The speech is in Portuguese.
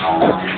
Oh,